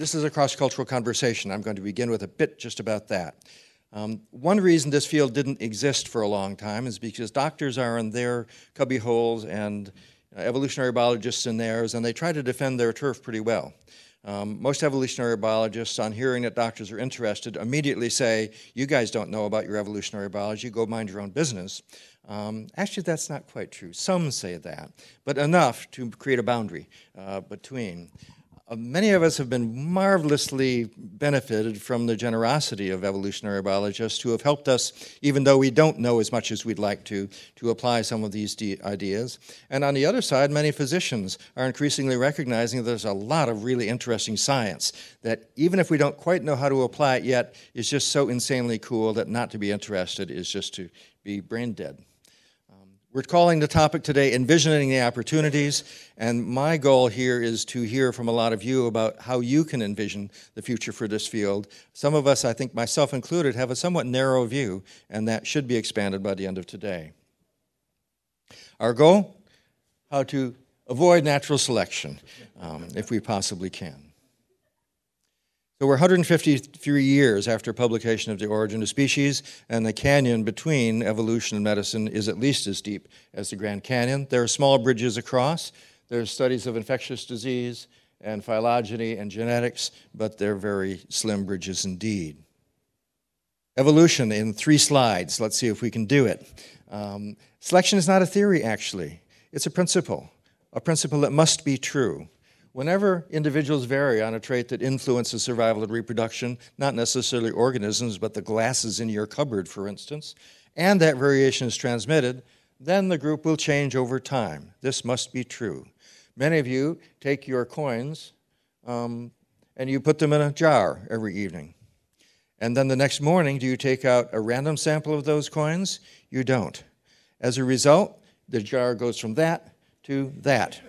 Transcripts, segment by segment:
This is a cross-cultural conversation. I'm going to begin with a bit just about that. Um, one reason this field didn't exist for a long time is because doctors are in their cubby holes and evolutionary biologists in theirs, and they try to defend their turf pretty well. Um, most evolutionary biologists, on hearing that doctors are interested, immediately say, You guys don't know about your evolutionary biology, go mind your own business. Um, actually, that's not quite true. Some say that, but enough to create a boundary uh, between. Uh, many of us have been marvelously benefited from the generosity of evolutionary biologists who have helped us, even though we don't know as much as we'd like to, to apply some of these ideas. And on the other side, many physicians are increasingly recognizing that there's a lot of really interesting science that, even if we don't quite know how to apply it yet, is just so insanely cool that not to be interested is just to be brain dead. We're calling the topic today Envisioning the Opportunities, and my goal here is to hear from a lot of you about how you can envision the future for this field. Some of us, I think myself included, have a somewhat narrow view, and that should be expanded by the end of today. Our goal? How to avoid natural selection, um, if we possibly can. So we're 153 years after publication of The Origin of Species, and the canyon between evolution and medicine is at least as deep as the Grand Canyon. There are small bridges across. There's studies of infectious disease and phylogeny and genetics, but they're very slim bridges indeed. Evolution in three slides. Let's see if we can do it. Um, selection is not a theory, actually. It's a principle, a principle that must be true. Whenever individuals vary on a trait that influences survival and reproduction, not necessarily organisms, but the glasses in your cupboard, for instance, and that variation is transmitted, then the group will change over time. This must be true. Many of you take your coins um, and you put them in a jar every evening. And then the next morning, do you take out a random sample of those coins? You don't. As a result, the jar goes from that to that.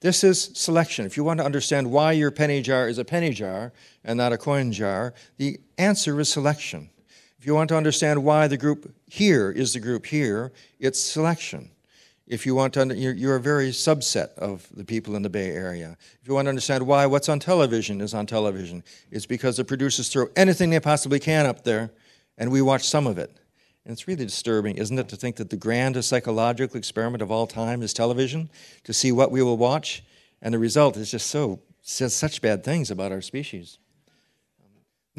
This is selection. If you want to understand why your penny jar is a penny jar and not a coin jar, the answer is selection. If you want to understand why the group here is the group here, it's selection. If you want to, you're, you're a very subset of the people in the Bay Area. If you want to understand why what's on television is on television, it's because the producers throw anything they possibly can up there, and we watch some of it. And it's really disturbing, isn't it, to think that the grandest psychological experiment of all time is television, to see what we will watch, and the result is just so says such bad things about our species.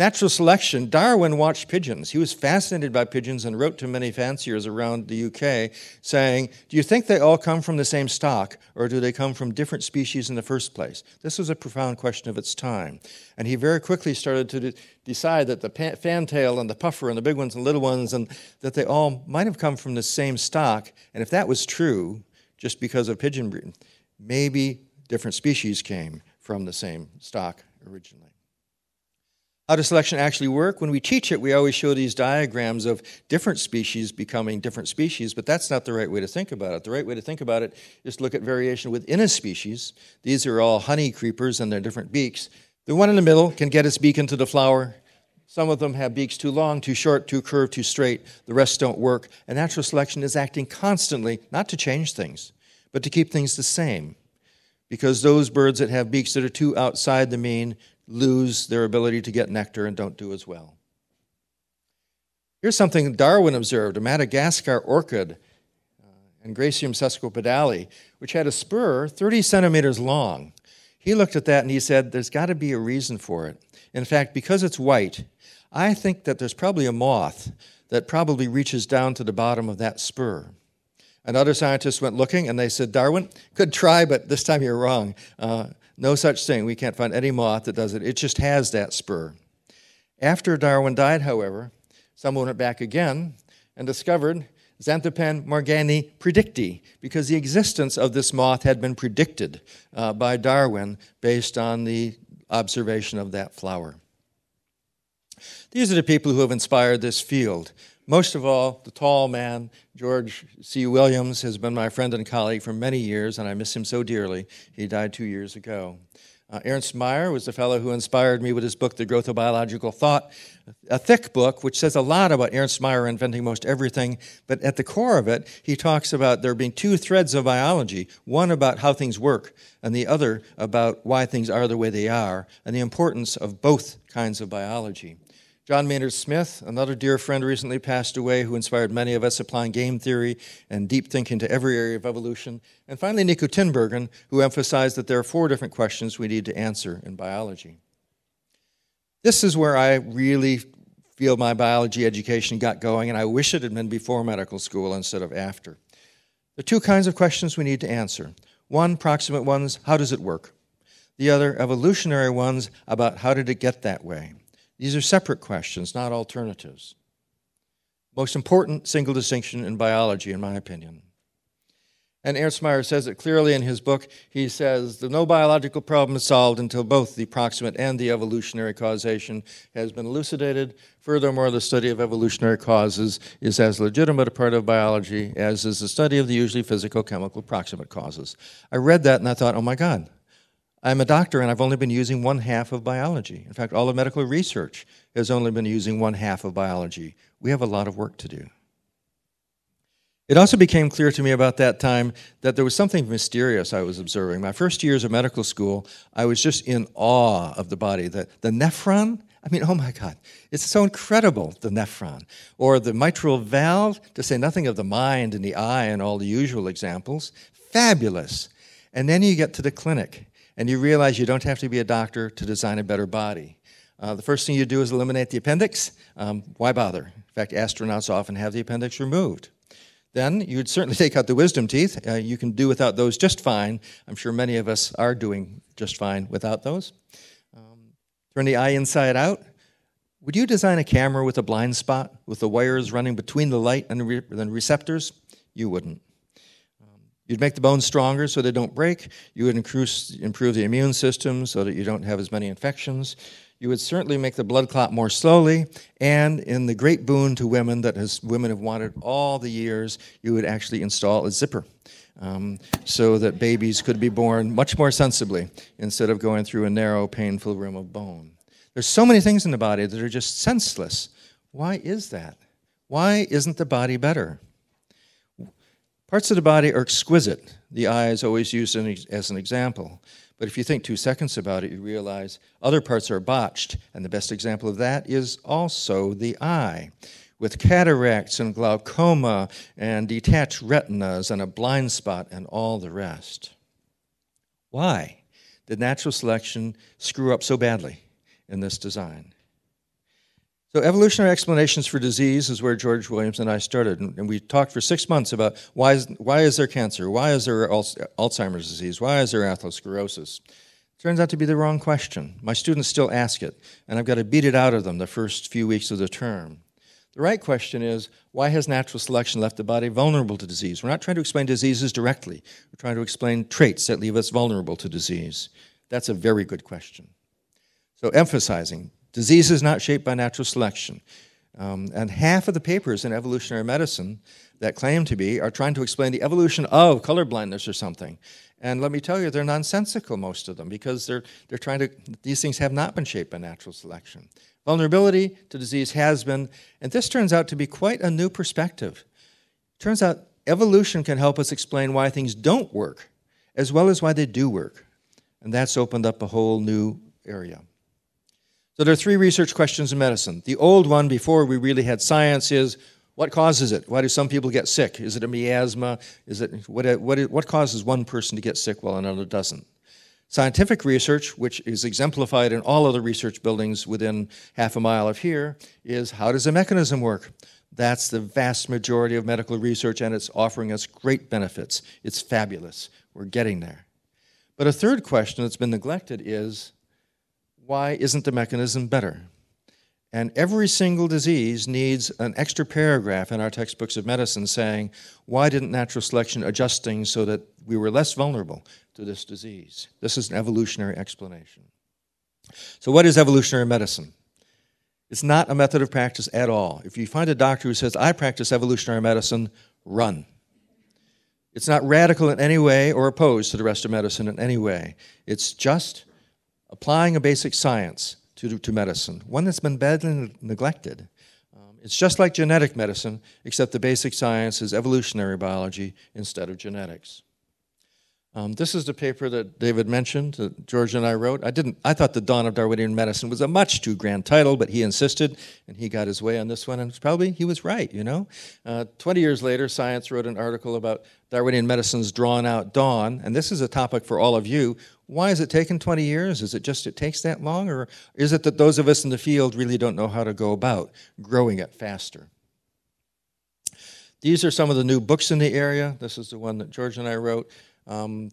Natural selection, Darwin watched pigeons. He was fascinated by pigeons and wrote to many fanciers around the UK saying, Do you think they all come from the same stock, or do they come from different species in the first place? This was a profound question of its time. And he very quickly started to de- decide that the fantail and the puffer and the big ones and little ones, and that they all might have come from the same stock. And if that was true, just because of pigeon breeding, maybe different species came from the same stock originally. How does selection actually work? When we teach it, we always show these diagrams of different species becoming different species, but that's not the right way to think about it. The right way to think about it is to look at variation within a species. These are all honey creepers and their different beaks. The one in the middle can get its beak into the flower. Some of them have beaks too long, too short, too curved, too straight. The rest don't work. And natural selection is acting constantly, not to change things, but to keep things the same. Because those birds that have beaks that are too outside the mean lose their ability to get nectar and don't do as well. Here's something Darwin observed a Madagascar orchid, uh, Angraecum sesquipedale, which had a spur 30 centimeters long. He looked at that and he said, There's got to be a reason for it. In fact, because it's white, I think that there's probably a moth that probably reaches down to the bottom of that spur. And other scientists went looking and they said, Darwin, good try, but this time you're wrong. Uh, no such thing. We can't find any moth that does it. It just has that spur. After Darwin died, however, someone went back again and discovered Xanthopan morgani predicti, because the existence of this moth had been predicted uh, by Darwin based on the observation of that flower. These are the people who have inspired this field. Most of all, the tall man, George C. Williams, has been my friend and colleague for many years, and I miss him so dearly. He died two years ago. Uh, Ernst Mayr was the fellow who inspired me with his book, The Growth of Biological Thought, a thick book which says a lot about Ernst Mayr inventing most everything, but at the core of it, he talks about there being two threads of biology one about how things work, and the other about why things are the way they are, and the importance of both kinds of biology. John Maynard Smith, another dear friend, recently passed away who inspired many of us applying game theory and deep thinking to every area of evolution. And finally, Niko Tinbergen, who emphasized that there are four different questions we need to answer in biology. This is where I really feel my biology education got going, and I wish it had been before medical school instead of after. There are two kinds of questions we need to answer. One, proximate ones, how does it work? The other, evolutionary ones, about how did it get that way? These are separate questions, not alternatives. Most important single distinction in biology, in my opinion. And Ernst Mayr says it clearly in his book. He says that no biological problem is solved until both the proximate and the evolutionary causation has been elucidated. Furthermore, the study of evolutionary causes is as legitimate a part of biology as is the study of the usually physical chemical proximate causes. I read that and I thought, oh my God, I'm a doctor and I've only been using one half of biology. In fact, all of medical research has only been using one half of biology. We have a lot of work to do. It also became clear to me about that time that there was something mysterious I was observing. My first years of medical school, I was just in awe of the body. The, the nephron, I mean, oh my God, it's so incredible, the nephron. Or the mitral valve, to say nothing of the mind and the eye and all the usual examples. Fabulous. And then you get to the clinic and you realize you don't have to be a doctor to design a better body. Uh, the first thing you do is eliminate the appendix. Um, why bother? In fact, astronauts often have the appendix removed. Then you'd certainly take out the wisdom teeth. Uh, you can do without those just fine. I'm sure many of us are doing just fine without those. Um, turn the eye inside out. Would you design a camera with a blind spot, with the wires running between the light and the re- receptors? You wouldn't. You'd make the bones stronger so they don't break. You would improve the immune system so that you don't have as many infections. You would certainly make the blood clot more slowly. And in the great boon to women that has, women have wanted all the years, you would actually install a zipper. Um, so that babies could be born much more sensibly instead of going through a narrow, painful room of bone. There's so many things in the body that are just senseless. Why is that? Why isn't the body better? Parts of the body are exquisite. The eye is always used as an example. But if you think two seconds about it, you realize other parts are botched. And the best example of that is also the eye, with cataracts and glaucoma and detached retinas and a blind spot and all the rest. Why did natural selection screw up so badly in this design? So, evolutionary explanations for disease is where George Williams and I started. And we talked for six months about why is, why is there cancer? Why is there Alzheimer's disease? Why is there atherosclerosis? Turns out to be the wrong question. My students still ask it, and I've got to beat it out of them the first few weeks of the term. The right question is why has natural selection left the body vulnerable to disease? We're not trying to explain diseases directly, we're trying to explain traits that leave us vulnerable to disease. That's a very good question. So, emphasizing Disease is not shaped by natural selection. Um, and half of the papers in evolutionary medicine that claim to be are trying to explain the evolution of colorblindness or something. And let me tell you, they're nonsensical, most of them, because they're, they're trying to, these things have not been shaped by natural selection. Vulnerability to disease has been, and this turns out to be quite a new perspective. Turns out evolution can help us explain why things don't work, as well as why they do work. And that's opened up a whole new area. So there are three research questions in medicine. The old one, before we really had science, is what causes it? Why do some people get sick? Is it a miasma? Is it what, what, what causes one person to get sick while another doesn't? Scientific research, which is exemplified in all other research buildings within half a mile of here, is how does a mechanism work? That's the vast majority of medical research, and it's offering us great benefits. It's fabulous. We're getting there. But a third question that's been neglected is why isn't the mechanism better? And every single disease needs an extra paragraph in our textbooks of medicine saying, why didn't natural selection adjust things so that we were less vulnerable to this disease? This is an evolutionary explanation. So, what is evolutionary medicine? It's not a method of practice at all. If you find a doctor who says, I practice evolutionary medicine, run. It's not radical in any way or opposed to the rest of medicine in any way. It's just applying a basic science to, to medicine, one that's been badly neglected. Um, it's just like genetic medicine, except the basic science is evolutionary biology instead of genetics. Um, this is the paper that David mentioned, that George and I wrote. I didn't. I thought the Dawn of Darwinian Medicine was a much too grand title, but he insisted, and he got his way on this one. And probably he was right. You know, uh, 20 years later, Science wrote an article about Darwinian medicine's drawn out dawn, and this is a topic for all of you. Why has it taken 20 years? Is it just it takes that long, or is it that those of us in the field really don't know how to go about growing it faster? These are some of the new books in the area. This is the one that George and I wrote. Um,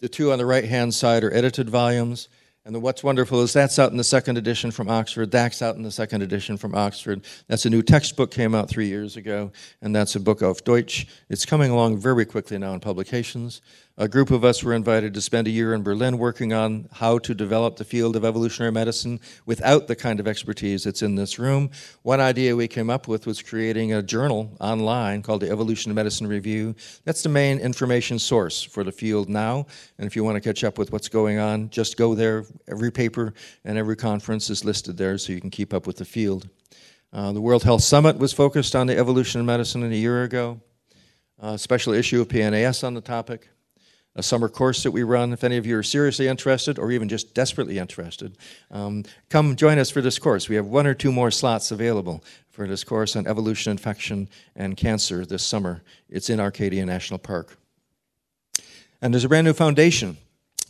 the two on the right-hand side are edited volumes. And the what's wonderful is that's out in the second edition from Oxford. That's out in the second edition from Oxford. That's a new textbook came out three years ago, and that's a book of Deutsch. It's coming along very quickly now in publications. A group of us were invited to spend a year in Berlin working on how to develop the field of evolutionary medicine without the kind of expertise that's in this room. One idea we came up with was creating a journal online called the Evolution of Medicine Review. That's the main information source for the field now. And if you want to catch up with what's going on, just go there. Every paper and every conference is listed there so you can keep up with the field. Uh, the World Health Summit was focused on the evolution of medicine a year ago. A special issue of PNAS on the topic a summer course that we run. If any of you are seriously interested or even just desperately interested, um, come join us for this course. We have one or two more slots available for this course on evolution, infection, and cancer this summer. It's in Acadia National Park. And there's a brand new foundation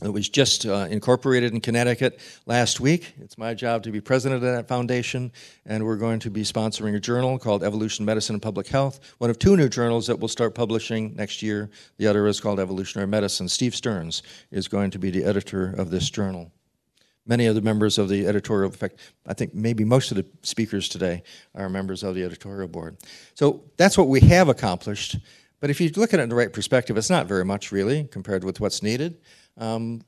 it was just uh, incorporated in Connecticut last week. It's my job to be president of that foundation, and we're going to be sponsoring a journal called Evolution Medicine and Public Health, one of two new journals that we'll start publishing next year. The other is called Evolutionary Medicine. Steve Stearns is going to be the editor of this journal. Many of the members of the editorial, in fact, I think maybe most of the speakers today are members of the editorial board. So that's what we have accomplished. But if you look at it in the right perspective, it's not very much really compared with what's needed. Um,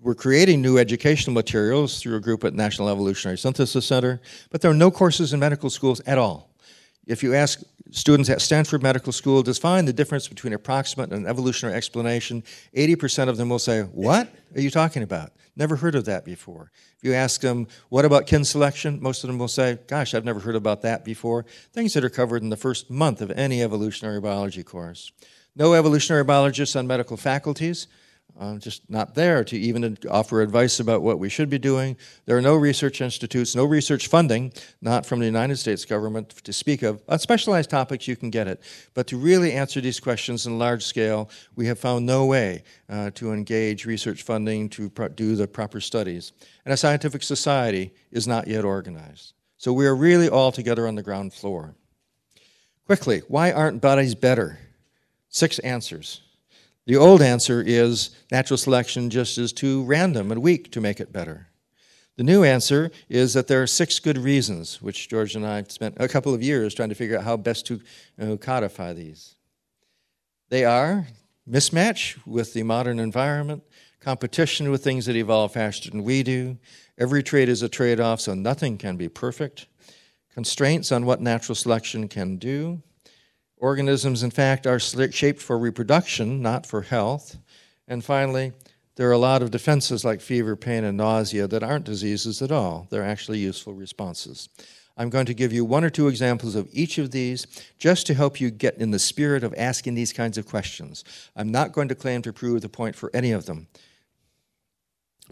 we're creating new educational materials through a group at National Evolutionary Synthesis Center, but there are no courses in medical schools at all. If you ask students at Stanford Medical School, to define the difference between approximate and evolutionary explanation, 80% of them will say, What are you talking about? Never heard of that before. If you ask them, What about kin selection? Most of them will say, Gosh, I've never heard about that before. Things that are covered in the first month of any evolutionary biology course. No evolutionary biologists on medical faculties uh, just not there to even offer advice about what we should be doing. There are no research institutes, no research funding, not from the United States government to speak of. On specialized topics, you can get it. But to really answer these questions in large scale, we have found no way uh, to engage research funding to do the proper studies. And a scientific society is not yet organized. So we are really all together on the ground floor. Quickly, why aren't bodies better? Six answers. The old answer is natural selection just is too random and weak to make it better. The new answer is that there are six good reasons, which George and I spent a couple of years trying to figure out how best to uh, codify these. They are mismatch with the modern environment, competition with things that evolve faster than we do, every trait is a trade off, so nothing can be perfect, constraints on what natural selection can do, Organisms, in fact, are shaped for reproduction, not for health. And finally, there are a lot of defenses like fever, pain, and nausea that aren't diseases at all. They're actually useful responses. I'm going to give you one or two examples of each of these just to help you get in the spirit of asking these kinds of questions. I'm not going to claim to prove the point for any of them.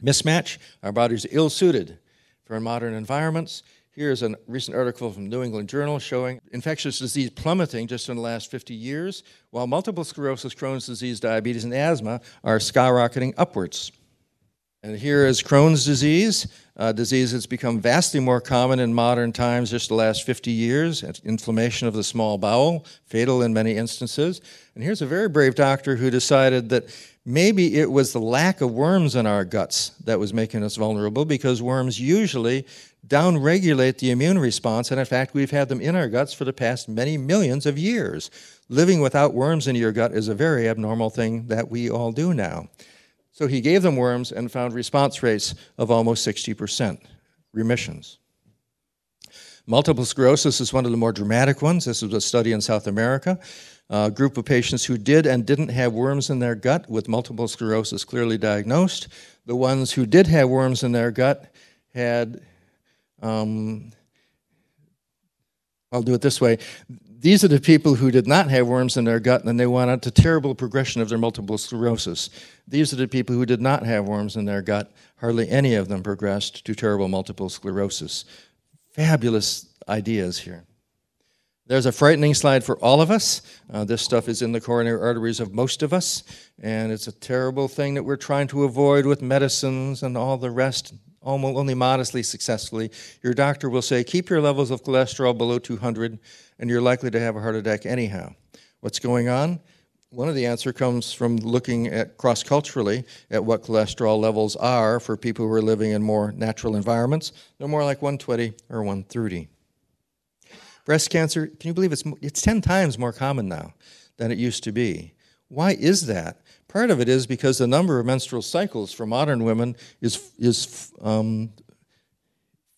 Mismatch, our bodies are ill suited for modern environments. Here's a recent article from New England Journal showing infectious disease plummeting just in the last 50 years, while multiple sclerosis, Crohn's disease, diabetes, and asthma are skyrocketing upwards. And here is Crohn's disease, a disease that's become vastly more common in modern times just the last 50 years. Inflammation of the small bowel, fatal in many instances. And here's a very brave doctor who decided that maybe it was the lack of worms in our guts that was making us vulnerable because worms usually downregulate the immune response. And in fact, we've had them in our guts for the past many millions of years. Living without worms in your gut is a very abnormal thing that we all do now. So he gave them worms and found response rates of almost 60% remissions. Multiple sclerosis is one of the more dramatic ones. This was a study in South America. A group of patients who did and didn't have worms in their gut with multiple sclerosis clearly diagnosed. The ones who did have worms in their gut had, um, I'll do it this way. These are the people who did not have worms in their gut and they went on to terrible progression of their multiple sclerosis. These are the people who did not have worms in their gut. Hardly any of them progressed to terrible multiple sclerosis. Fabulous ideas here. There's a frightening slide for all of us. Uh, this stuff is in the coronary arteries of most of us, and it's a terrible thing that we're trying to avoid with medicines and all the rest, only modestly successfully. Your doctor will say, keep your levels of cholesterol below 200, and you're likely to have a heart attack anyhow. What's going on? One of the answer comes from looking at cross culturally at what cholesterol levels are for people who are living in more natural environments. They're more like 120 or 130. Breast cancer, can you believe it's, it's 10 times more common now than it used to be? Why is that? Part of it is because the number of menstrual cycles for modern women is, is um,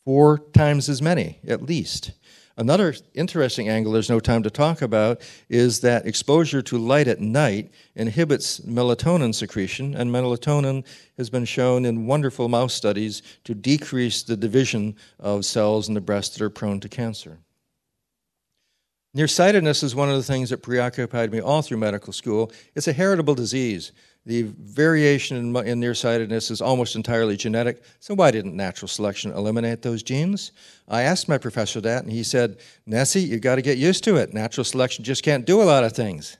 four times as many, at least. Another interesting angle there's no time to talk about is that exposure to light at night inhibits melatonin secretion, and melatonin has been shown in wonderful mouse studies to decrease the division of cells in the breast that are prone to cancer. Nearsightedness is one of the things that preoccupied me all through medical school. It's a heritable disease. The variation in, nearsightedness is almost entirely genetic, so why didn't natural selection eliminate those genes? I asked my professor that, and he said, Nesse, you've got to get used to it. Natural selection just can't do a lot of things.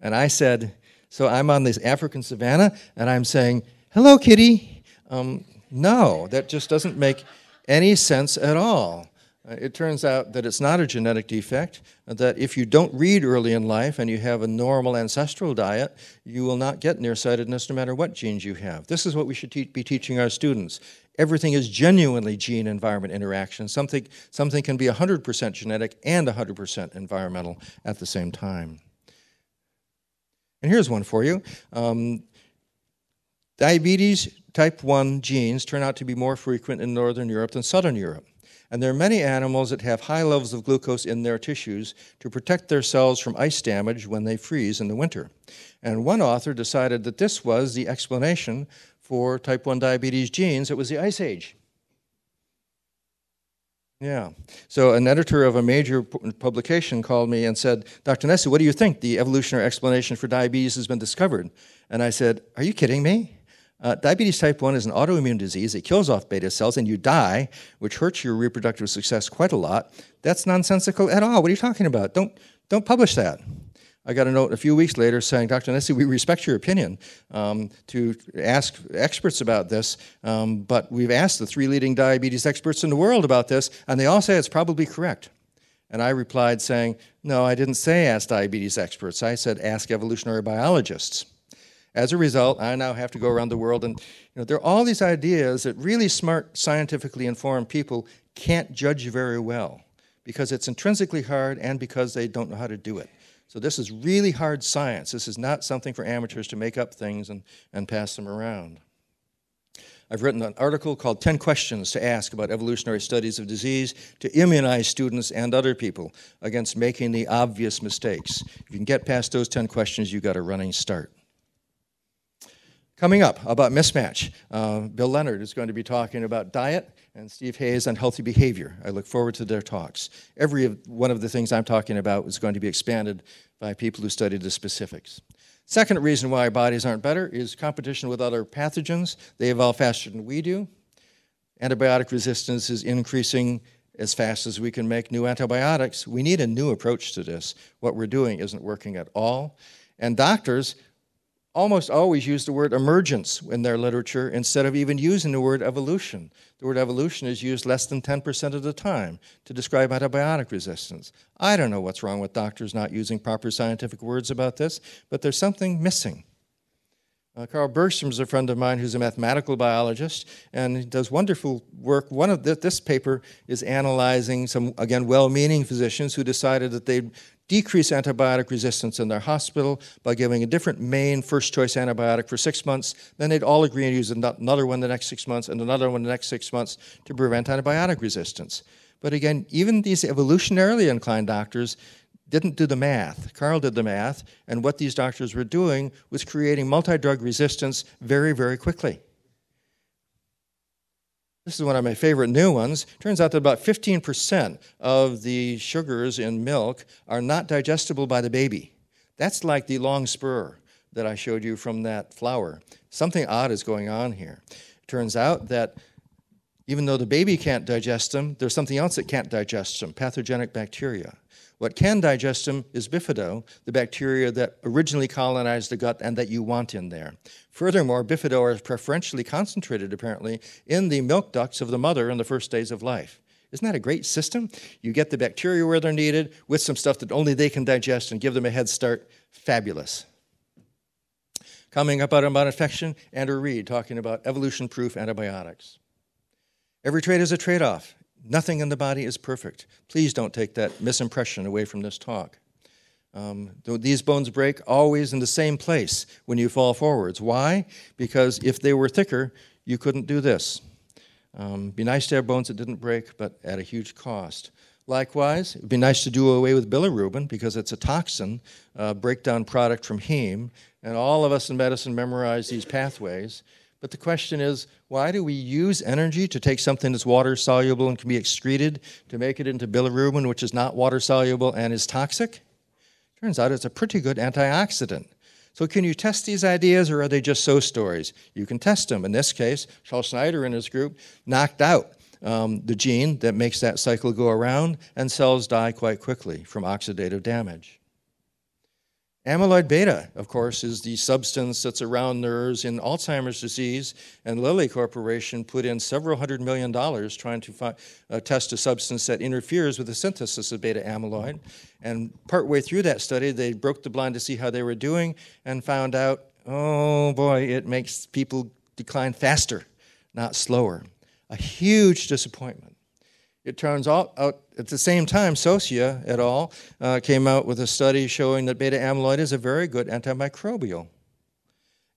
And I said, so I'm on this African savannah, and I'm saying, hello, kitty. Um, no, that just doesn't make any sense at all. Uh, it turns out that it's not a genetic defect, that if you don't read early in life and you have a normal ancestral diet, you will not get nearsightedness no matter what genes you have. This is what we should te be teaching our students. Everything is genuinely gene environment interaction. Something, something can be 100% genetic and 100% environmental at the same time. And here's one for you. Um, diabetes type 1 genes turn out to be more frequent in Northern Europe than Southern Europe. And there are many animals that have high levels of glucose in their tissues to protect their cells from ice damage when they freeze in the winter. And one author decided that this was the explanation for type 1 diabetes genes. It was the ice age. Yeah. So an editor of a major publication called me and said, Dr. Nesse, what do you think? The evolutionary explanation for diabetes has been discovered. And I said, Are you kidding me? Uh, diabetes type 1 is an autoimmune disease. It kills off beta cells and you die, which hurts your reproductive success quite a lot. That's nonsensical at all. What are you talking about? Don't, don't publish that. I got a note a few weeks later saying, Dr. Nesse, we respect your opinion um, to ask experts about this, um, but we've asked the three leading diabetes experts in the world about this, and they all say it's probably correct. And I replied saying, no, I didn't say ask diabetes experts. I said ask evolutionary biologists. As a result, I now have to go around the world and you know, there are all these ideas that really smart, scientifically informed people can't judge very well because it's intrinsically hard and because they don't know how to do it. So this is really hard science. This is not something for amateurs to make up things and, and pass them around. I've written an article called 10 Questions to Ask about Evolutionary Studies of Disease to immunize students and other people against making the obvious mistakes. If you can get past those 10 questions, you've got a running start. Coming up about mismatch, uh, Bill Leonard is going to be talking about diet and Steve Hayes on healthy behavior. I look forward to their talks. Every one of the things I'm talking about is going to be expanded by people who study the specifics. Second reason why our bodies aren't better is competition with other pathogens. They evolve faster than we do. Antibiotic resistance is increasing as fast as we can make new antibiotics. We need a new approach to this. What we're doing isn't working at all. And doctors almost always use the word emergence in their literature instead of even using the word evolution. The word evolution is used less than 10% of the time to describe antibiotic resistance. I don't know what's wrong with doctors not using proper scientific words about this, but there's something missing. Uh, Carl is a friend of mine who's a mathematical biologist and does wonderful work. One of the, this paper is analyzing some, again, well-meaning physicians who decided that they'd decrease antibiotic resistance in their hospital by giving a different main first choice antibiotic for six months. Then they'd all agree and use another one the next six months and another one the next six months to prevent antibiotic resistance. But again, even these evolutionarily inclined doctors didn't do the math. Carl did the math, and what these doctors were doing was creating multi drug resistance very, very quickly. This is one of my favorite new ones. Turns out that about 15% of the sugars in milk are not digestible by the baby. That's like the long spur that I showed you from that flower. Something odd is going on here. Turns out that even though the baby can't digest them, there's something else that can't digest them pathogenic bacteria. What can digest them is bifido, the bacteria that originally colonized the gut and that you want in there. Furthermore, bifido are preferentially concentrated, apparently, in the milk ducts of the mother in the first days of life. Isn't that a great system? You get the bacteria where they're needed with some stuff that only they can digest and give them a head start. Fabulous. Coming up out about infection, Andrew Read talking about evolution proof antibiotics. Every trade is a trade off. Nothing in the body is perfect. Please don't take that misimpression away from this talk. Um, these bones break always in the same place when you fall forwards. Why? Because if they were thicker, you couldn't do this. Um, be nice to have bones that didn't break, but at a huge cost. Likewise, it would be nice to do away with bilirubin because it's a toxin, uh, breakdown product from heme, and all of us in medicine memorize these pathways. But the question is, why do we use energy to take something that's water soluble and can be excreted to make it into bilirubin, which is not water soluble and is toxic? Turns out it's a pretty good antioxidant. So, can you test these ideas or are they just so stories? You can test them. In this case, Charles Snyder and his group knocked out um, the gene that makes that cycle go around, and cells die quite quickly from oxidative damage. Amyloid beta, of course, is the substance that's around nerves in Alzheimer's disease, and Lilly Corporation put in several hundred million dollars trying to find, uh, test a substance that interferes with the synthesis of beta amyloid. And partway through that study, they broke the blind to see how they were doing and found out, oh boy, it makes people decline faster, not slower. A huge disappointment. It turns out, out, at the same time, Soscia et al. Uh, came out with a study showing that beta amyloid is a very good antimicrobial.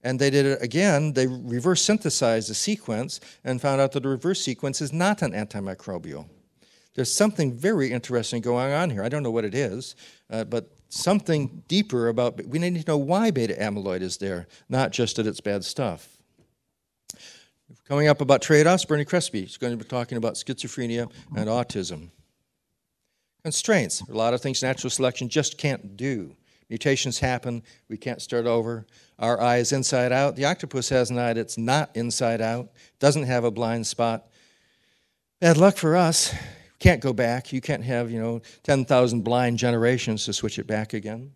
And they did it again, they reverse synthesized the sequence and found out that the reverse sequence is not an antimicrobial. There's something very interesting going on here. I don't know what it is, uh, but something deeper about, we need to know why beta amyloid is there, not just that it's bad stuff. Coming up about trade offs, Bernie Crespi is going to be talking about schizophrenia and autism. Constraints a lot of things natural selection just can't do. Mutations happen, we can't start over. Our eye is inside out. The octopus has an eye that's not inside out, doesn't have a blind spot. Bad luck for us. Can't go back. You can't have, you know, 10,000 blind generations to switch it back again.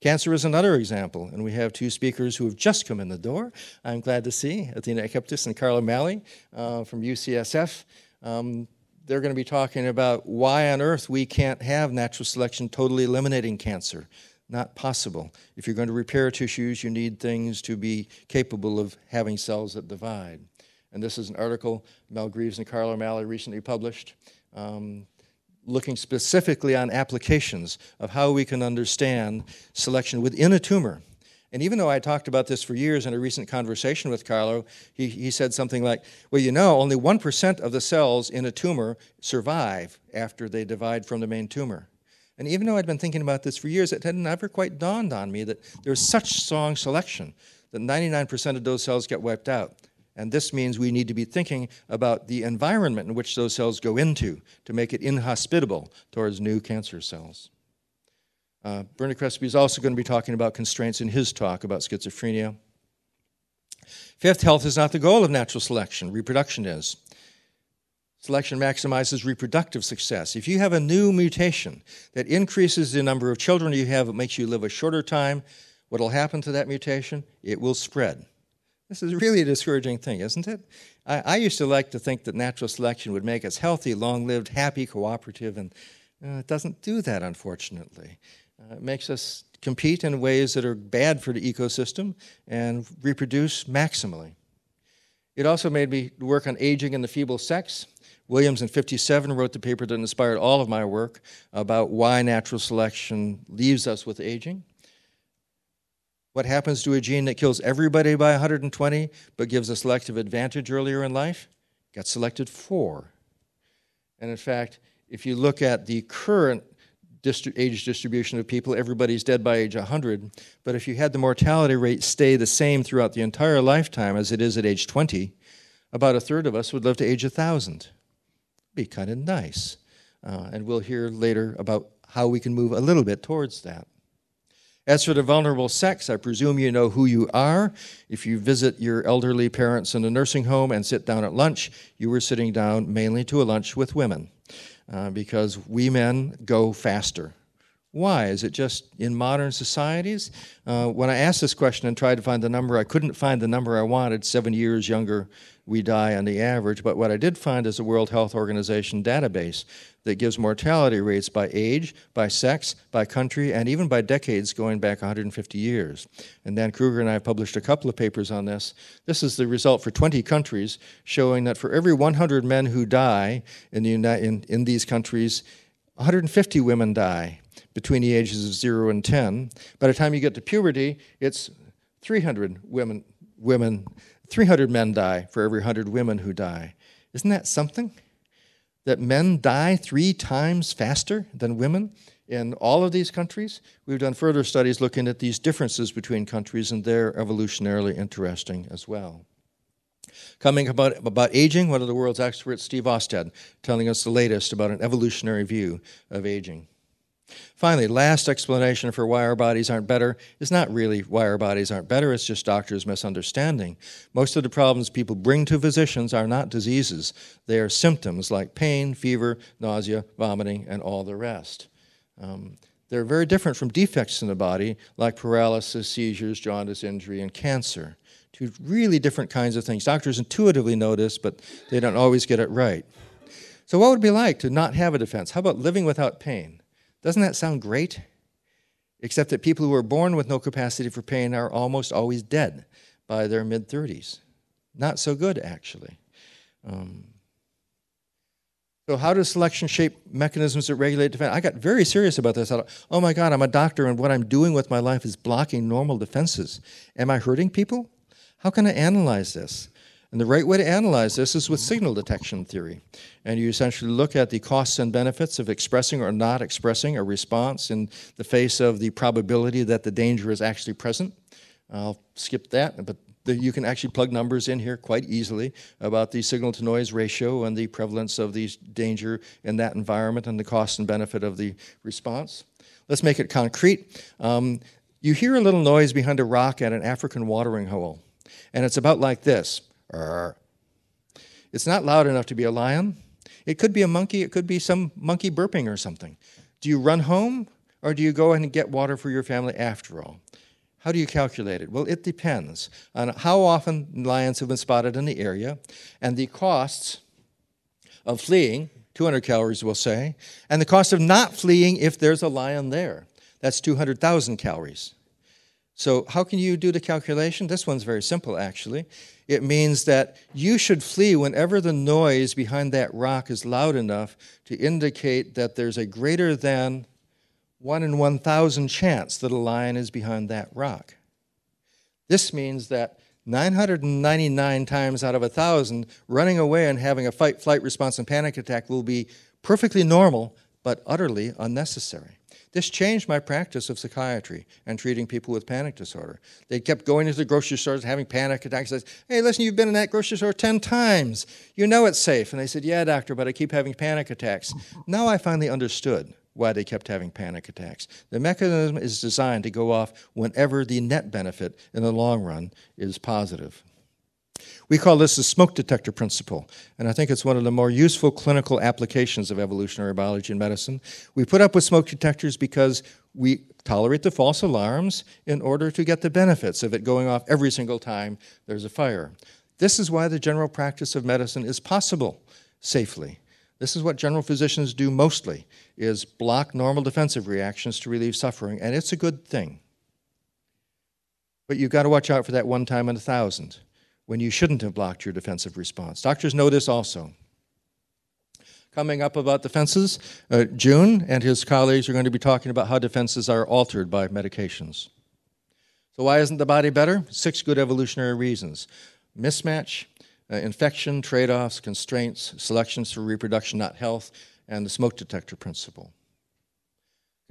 Cancer is another example, and we have two speakers who have just come in the door. I'm glad to see Athena Aktipis and Carlo Maley uh, from UCSF. Um, they're going to be talking about why on earth we can't have natural selection totally eliminating cancer. Not possible. If you're going to repair tissues, you need things to be capable of having cells that divide. And this is an article Mel Greaves and Carlo Maley recently published. Um, looking specifically on applications of how we can understand selection within a tumor. And even though I talked about this for years in a recent conversation with Carlo, he, he said something like, Well, you know, only 1% of the cells in a tumor survive after they divide from the main tumor. And even though I'd been thinking about this for years, it had never quite dawned on me that there's such strong selection that 99% of those cells get wiped out. And this means we need to be thinking about the environment in which those cells go into to make it inhospitable towards new cancer cells. Uh, Bernie Crespi is also going to be talking about constraints in his talk about schizophrenia. Fifth, health is not the goal of natural selection, reproduction is. Selection maximizes reproductive success. If you have a new mutation that increases the number of children you have, it makes you live a shorter time, what will happen to that mutation? It will spread. This is really a discouraging thing, isn't it? I, I, used to like to think that natural selection would make us healthy, long lived, happy, cooperative, and uh, it doesn't do that, unfortunately. Uh, it makes us compete in ways that are bad for the ecosystem and reproduce maximally. It also made me work on aging and the feeble sex. Williams in 57 wrote the paper that inspired all of my work about why natural selection leaves us with aging. What happens to a gene that kills everybody by 120 but gives a selective advantage earlier in life? Got selected for. And in fact, if you look at the current age distribution of people, everybody's dead by age 100. But if you had the mortality rate stay the same throughout the entire lifetime as it is at age 20, about a third of us would live to age 1,000. Be kind of nice. Uh, and we'll hear later about how we can move a little bit towards that. As for the vulnerable sex, I presume you know who you are. If you visit your elderly parents in a nursing home and sit down at lunch, you were sitting down mainly to a lunch with women uh, because we men go faster. Why? Is it just in modern societies? Uh, when I asked this question and tried to find the number, I couldn't find the number I wanted. Seven years younger we die on the average. But what I did find is a World Health Organization database that gives mortality rates by age, by sex, by country, and even by decades going back 150 years. And Dan Kruger and I have published a couple of papers on this. This is the result for 20 countries, showing that for every 100 men who die in, the, in, in these countries, 150 women die between the ages of 0 and 10. By the time you get to puberty, it's 300 women, women 300 men die for every 100 women who die. Isn't that something? That men die three times faster than women in all of these countries? We've done further studies looking at these differences between countries, and they're evolutionarily interesting as well. Coming about, about aging, one of the world's experts, Steve Austad, telling us the latest about an evolutionary view of aging. Finally, last explanation for why our bodies aren't better is not really why our bodies aren't better, it's just doctors' misunderstanding. Most of the problems people bring to physicians are not diseases, they are symptoms like pain, fever, nausea, vomiting, and all the rest. Um, they're very different from defects in the body like paralysis, seizures, jaundice, injury, and cancer. Two really different kinds of things. Doctors intuitively know this, but they don't always get it right. So, what would it be like to not have a defense? How about living without pain? Doesn't that sound great? Except that people who are born with no capacity for pain are almost always dead by their mid 30s. Not so good, actually. Um, so, how does selection shape mechanisms that regulate defense? I got very serious about this. I thought, oh my God, I'm a doctor, and what I'm doing with my life is blocking normal defenses. Am I hurting people? How can I analyze this? And the right way to analyze this is with signal detection theory. And you essentially look at the costs and benefits of expressing or not expressing a response in the face of the probability that the danger is actually present. I'll skip that, but you can actually plug numbers in here quite easily about the signal to noise ratio and the prevalence of the danger in that environment and the cost and benefit of the response. Let's make it concrete. Um, you hear a little noise behind a rock at an African watering hole, and it's about like this. It's not loud enough to be a lion. It could be a monkey, it could be some monkey burping or something. Do you run home or do you go and get water for your family after all? How do you calculate it? Well, it depends on how often lions have been spotted in the area and the costs of fleeing, 200 calories we'll say, and the cost of not fleeing if there's a lion there. That's 200,000 calories. So, how can you do the calculation? This one's very simple, actually. It means that you should flee whenever the noise behind that rock is loud enough to indicate that there's a greater than 1 in 1,000 chance that a lion is behind that rock. This means that 999 times out of 1,000, running away and having a fight, flight response, and panic attack will be perfectly normal but utterly unnecessary. This changed my practice of psychiatry and treating people with panic disorder. They kept going into the grocery stores having panic attacks. I said, hey, listen, you've been in that grocery store 10 times. You know it's safe. And they said, yeah, doctor, but I keep having panic attacks. Now I finally understood why they kept having panic attacks. The mechanism is designed to go off whenever the net benefit in the long run is positive. We call this the smoke detector principle, and I think it's one of the more useful clinical applications of evolutionary biology and medicine. We put up with smoke detectors because we tolerate the false alarms in order to get the benefits of it going off every single time there's a fire. This is why the general practice of medicine is possible safely. This is what general physicians do mostly is block normal defensive reactions to relieve suffering, and it's a good thing. But you've got to watch out for that one time in a thousand when you shouldn't have blocked your defensive response. Doctors know this also. Coming up about defenses, uh, June and his colleagues are going to be talking about how defenses are altered by medications. So, why isn't the body better? Six good evolutionary reasons mismatch, uh, infection, trade offs, constraints, selections for reproduction, not health, and the smoke detector principle.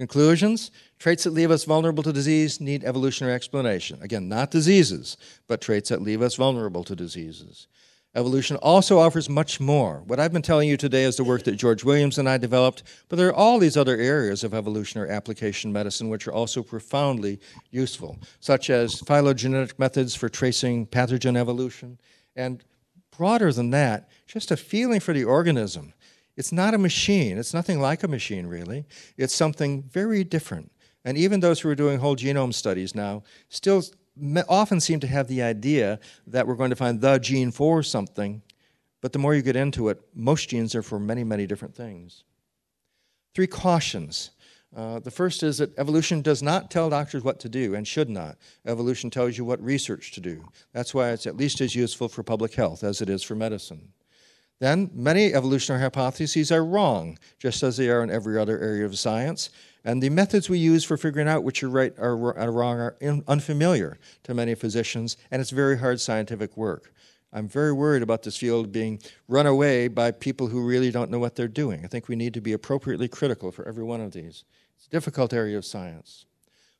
Conclusions traits that leave us vulnerable to disease need evolutionary explanation. Again, not diseases, but traits that leave us vulnerable to diseases. Evolution also offers much more. What I've been telling you today is the work that George Williams and I developed, but there are all these other areas of evolutionary application medicine which are also profoundly useful, such as phylogenetic methods for tracing pathogen evolution, and broader than that, just a feeling for the organism. It's not a machine, it's nothing like a machine, really. It's something very different. And even those who are doing whole genome studies now still often seem to have the idea that we're going to find the gene for something, but the more you get into it, most genes are for many, many different things. Three cautions. Uh, the first is that evolution does not tell doctors what to do and should not. Evolution tells you what research to do. That's why it's at least as useful for public health as it is for medicine. Then, many evolutionary hypotheses are wrong, just as they are in every other area of science. And the methods we use for figuring out which are right or wrong are unfamiliar to many physicians, and it's very hard scientific work. I'm very worried about this field being run away by people who really don't know what they're doing. I think we need to be appropriately critical for every one of these. It's a difficult area of science.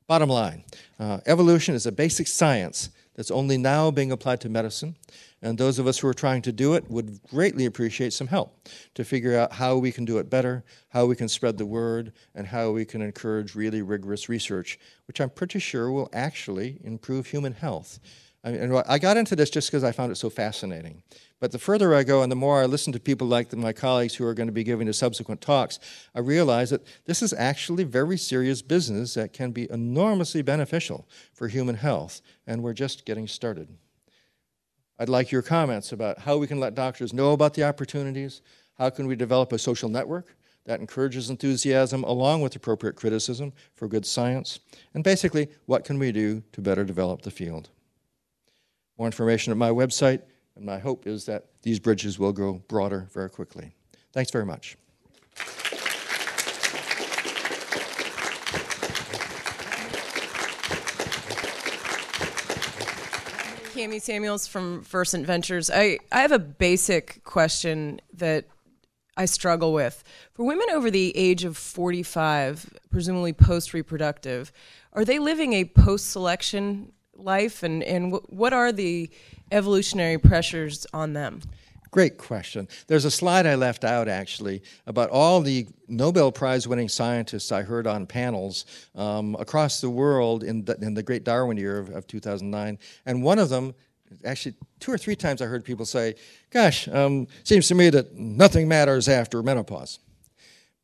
Bottom line uh, evolution is a basic science that's only now being applied to medicine. And those of us who are trying to do it would greatly appreciate some help to figure out how we can do it better, how we can spread the word, and how we can encourage really rigorous research, which I'm pretty sure will actually improve human health. I, mean, I got into this just because I found it so fascinating. But the further I go and the more I listen to people like my colleagues who are going to be giving the subsequent talks, I realize that this is actually very serious business that can be enormously beneficial for human health, and we're just getting started. I'd like your comments about how we can let doctors know about the opportunities, how can we develop a social network that encourages enthusiasm along with appropriate criticism for good science, and basically, what can we do to better develop the field. More information at my website, and my hope is that these bridges will grow broader very quickly. Thanks very much. Cami Samuels from Versant Ventures. I, I have a basic question that I struggle with. For women over the age of 45, presumably post reproductive, are they living a post selection life? And, and w- what are the evolutionary pressures on them? Great question. There's a slide I left out actually about all the Nobel Prize winning scientists I heard on panels um, across the world in the, in the great Darwin year of, of 2009. And one of them, actually, two or three times I heard people say, Gosh, um, seems to me that nothing matters after menopause.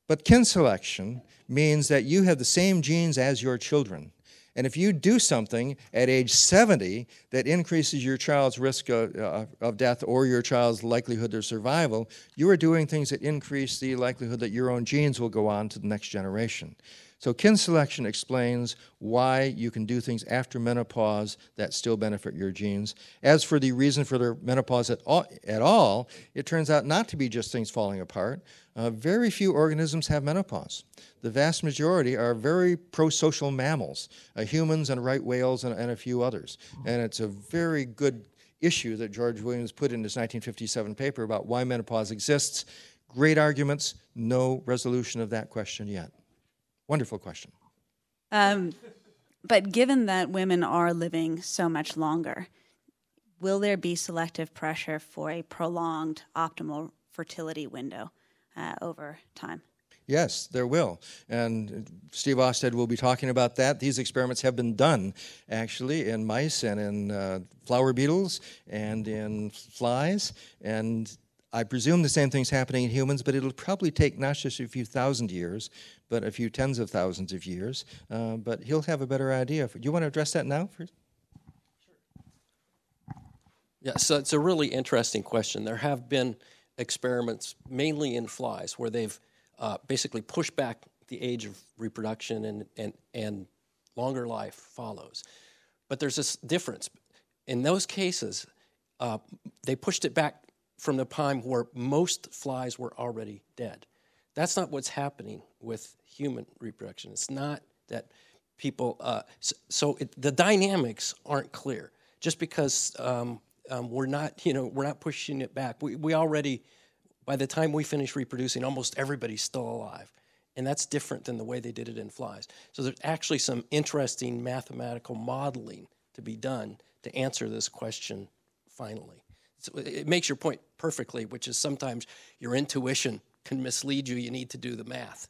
But kin selection means that you have the same genes as your children. And if you do something at age 70 that increases your child's risk of, uh, of, death or your child's likelihood of survival, you are doing things that increase the likelihood that your own genes will go on to the next generation. So, kin selection explains why you can do things after menopause that still benefit your genes. As for the reason for their menopause at all, at all it turns out not to be just things falling apart. Uh, very few organisms have menopause. The vast majority are very pro social mammals, uh, humans and right whales and, and a few others. And it's a very good issue that George Williams put in his 1957 paper about why menopause exists. Great arguments, no resolution of that question yet. Wonderful question. Um, but given that women are living so much longer, will there be selective pressure for a prolonged optimal fertility window uh, over time? Yes, there will. And Steve Austad will be talking about that. These experiments have been done, actually, in mice and in uh, flour beetles and in flies. And I presume the same thing's happening in humans, but it'll probably take not just a few thousand years, but a few tens of thousands of years. Uh, but he'll have a better idea. Do you want to address that now? First? Yeah, so it's a really interesting question. There have been experiments, mainly in flies, where they've uh, basically pushed back the age of reproduction and, and, and longer life follows. But there's this difference. In those cases, uh, they pushed it back from the time where most flies were already dead. That's not what's happening with human reproduction. It's not that people, uh, so, so it, the dynamics aren't clear. Just because um, Um, we're not, you know, we're not pushing it back. We, we already, by the time we finish reproducing, almost everybody's still alive. And that's different than the way they did it in flies. So there's actually some interesting mathematical modeling to be done to answer this question finally. So it makes your point perfectly, which is sometimes your intuition can mislead you. You need to do the math.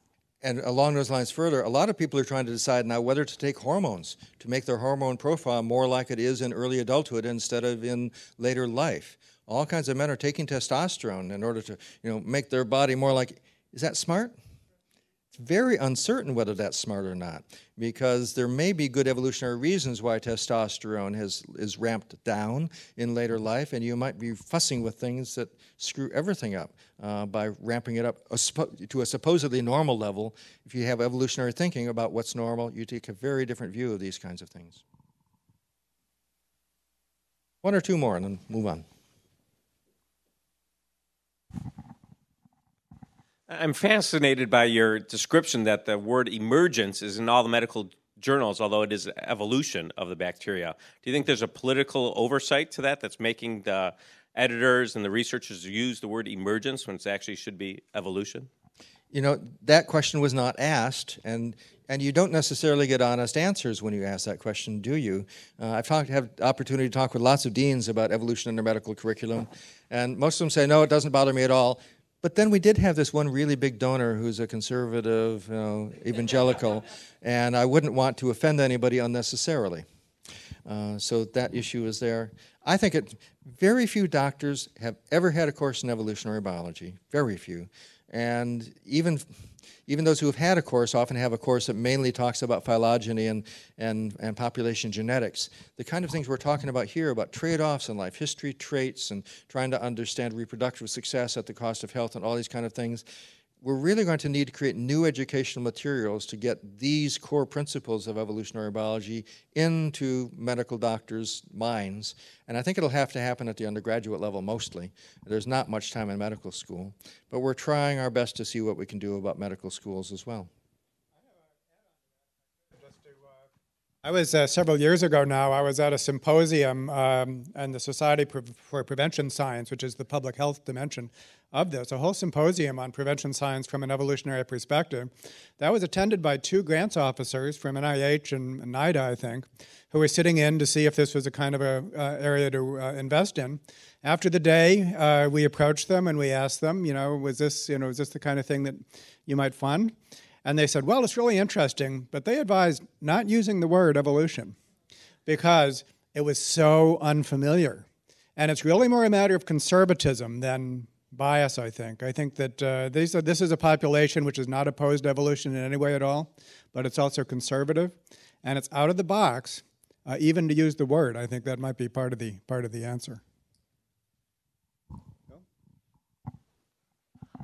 And along those lines further, a lot of people are trying to decide now whether to take hormones to make their hormone profile more like it is in early adulthood instead of in later life. All kinds of men are taking testosterone in order to, you know, make their body more like is that smart? Very uncertain whether that's smart or not because there may be good evolutionary reasons why testosterone has, is ramped down in later life, and you might be fussing with things that screw everything up uh, by ramping it up to a supposedly normal level. If you have evolutionary thinking about what's normal, you take a very different view of these kinds of things. One or two more, and then move on. I'm fascinated by your description that the word emergence is in all the medical journals, although it is evolution of the bacteria. Do you think there's a political oversight to that that's making the editors and the researchers use the word emergence when it actually should be evolution? You know, that question was not asked, and and you don't necessarily get honest answers when you ask that question, do you? Uh, I've talked, have opportunity to talk with lots of deans about evolution in their medical curriculum, and most of them say, no, it doesn't bother me at all. But then we did have this one really big donor who's a conservative, you know, evangelical, and I wouldn't want to offend anybody unnecessarily. Uh, so that issue is there. I think it, very few doctors have ever had a course in evolutionary biology, very few. And even even those who have had a course often have a course that mainly talks about phylogeny and, and, and population genetics. The kind of things we're talking about here about trade-offs in life history, traits, and trying to understand reproductive success at the cost of health and all these kind of things we're really going to need to create new educational materials to get these core principles of evolutionary biology into medical doctors' minds. And I think it'll have to happen at the undergraduate level mostly. There's not much time in medical school. But we're trying our best to see what we can do about medical schools as well. I was uh, several years ago now. I was at a symposium um, and the Society for Prevention Science, which is the public health dimension of this, a whole symposium on prevention science from an evolutionary perspective. That was attended by two grants officers from NIH and NIDA, I think, who were sitting in to see if this was a kind of a uh, area to uh, invest in. After the day, uh, we approached them and we asked them, you know, was this, you know, is this the kind of thing that you might fund? And they said, well, it's really interesting, but they advised not using the word evolution because it was so unfamiliar. And it's really more a matter of conservatism than bias, I think. I think that uh, these this is a population which is not opposed to evolution in any way at all, but it's also conservative, and it's out of the box. Uh, even to use the word, I think that might be part of the part of the answer.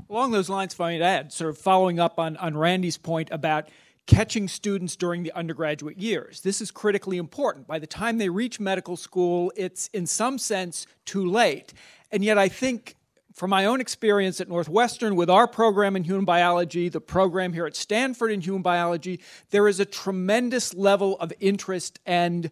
Along those lines, if I might add, sort of following up on, on Randy's point about catching students during the undergraduate years. This is critically important. By the time they reach medical school, it's in some sense too late. And yet, I think from my own experience at Northwestern with our program in human biology, the program here at Stanford in human biology, there is a tremendous level of interest and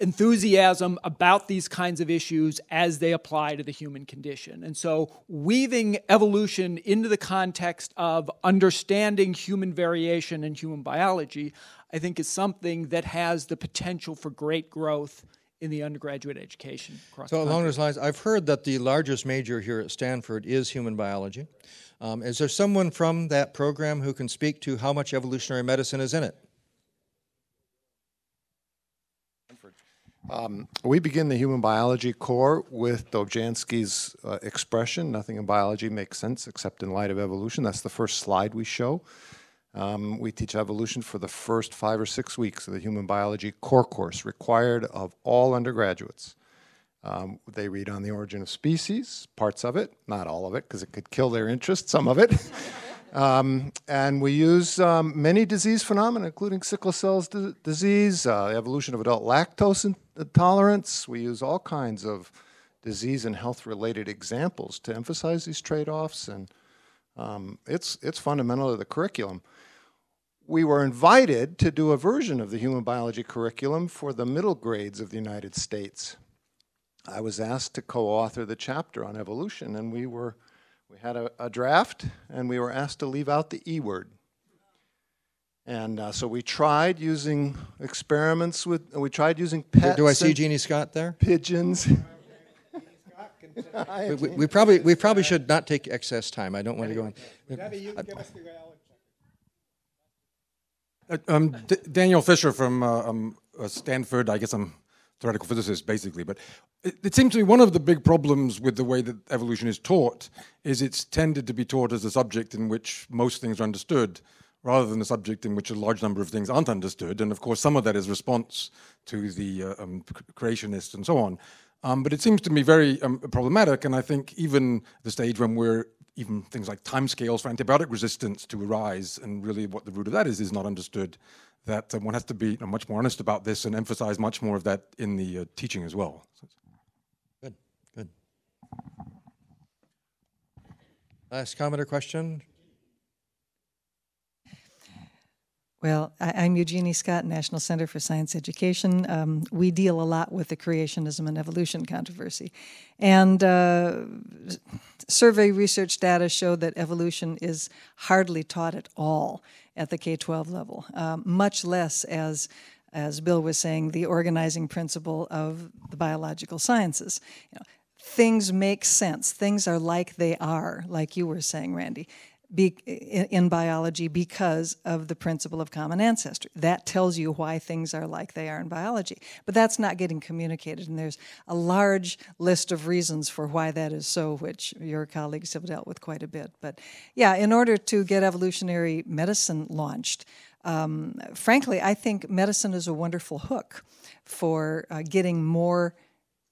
enthusiasm about these kinds of issues as they apply to the human condition. And so, weaving evolution into the context of understanding human variation and human biology, I think, is something that has the potential for great growth in the undergraduate education. so, along those lines, I've heard that the largest major here at Stanford is human biology. Um, is there someone from that program who can speak to how much evolutionary medicine is in it? Um, we begin the human biology core with Dobzhansky's uh, expression, nothing in biology makes sense except in light of evolution. That's the first slide we show. Um, we teach evolution for the first five or six weeks of the human biology core course, required of all undergraduates. Um, they read on the origin of species, parts of it, not all of it, because it could kill their interest, some of it. Um, and we use um, many disease phenomena, including sickle cell disease, uh, evolution of adult lactose intolerance. We use all kinds of disease and health related examples to emphasize these trade offs, and um, it's, it's fundamental to the curriculum. We were invited to do a version of the human biology curriculum for the middle grades of the United States. I was asked to co-author the chapter on evolution, and we were we had a, a draft, and we were asked to leave out the E word. And uh, so we tried using experiments with, we tried using pets. Do I see Genie Scott there? Pigeons. We, we, we probably we probably should not take excess time. I don't want to go on. Debbie, you can give us the. Uh, um, D- Daniel Fisher from uh, um, uh, Stanford. I guess I'm theoretical physicist, basically. But it, it seems to me one of the big problems with the way that evolution is taught is it's tended to be taught as a subject in which most things are understood, rather than a subject in which a large number of things aren't understood. And of course, some of that is response to the uh, um, creationists and so on. Um, but it seems to me very um, problematic, and I think even the stage when we're even things like timescales for antibiotic resistance to arise, and really what the root of that is, is not understood. That um, one has to be you know, much more honest about this and emphasize much more of that in the uh, teaching as well. Good, good. Last comment or question? Well, I, I'm Eugenie Scott, National Center for Science Education. Um, we deal a lot with the creationism and evolution controversy. And uh, survey research data show that evolution is hardly taught at all at the K 12 level, um, much less as as Bill was saying, the organizing principle of the biological sciences. You know, things make sense. Things are like they are, like you were saying, Randy be, in, biology because of the principle of common ancestry. That tells you why things are like they are in biology. But that's not getting communicated, and there's a large list of reasons for why that is so, which your colleagues have dealt with quite a bit. But yeah, in order to get evolutionary medicine launched, um, frankly, I think medicine is a wonderful hook for uh, getting more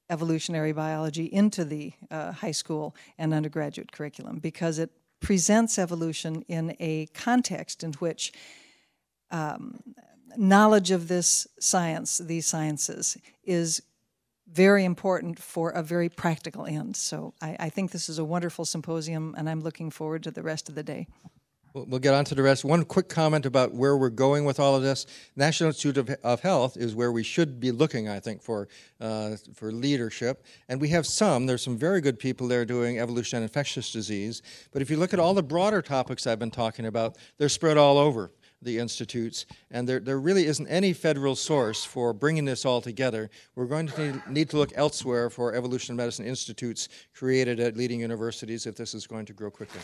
evolutionary biology into the uh, high school and undergraduate curriculum because it presents evolution in a context in which um, knowledge of this science, these sciences, is very important for a very practical end. So I, I think this is a wonderful symposium, and I'm looking forward to the rest of the day. We'll get on to the rest. One quick comment about where we're going with all of this. National Institute of, of Health is where we should be looking, I think, for uh, for leadership. And we have some. There's some very good people there doing evolution and infectious disease. But if you look at all the broader topics I've been talking about, they're spread all over the institutes, and there, there really isn't any federal source for bringing this all together. We're going to need, need to look elsewhere for evolution medicine institutes created at leading universities if this is going to grow quickly.